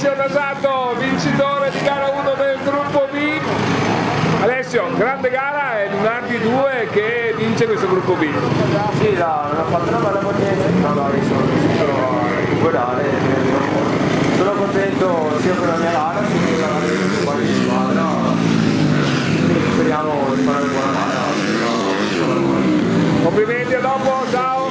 Alessio Nasato, vincitore di gara 1 del gruppo B. Alessio, grande gara e Lunardi 2 che vince questo gruppo B. Sì, no, non ho fatto una bella potenza, no, no, io sono riuscito a recuperare. Eh. Sono contento sia per la mia gara, sia per la mia squadra di squadra. Speriamo di fare una buona gara. Complimenti a dopo, ciao!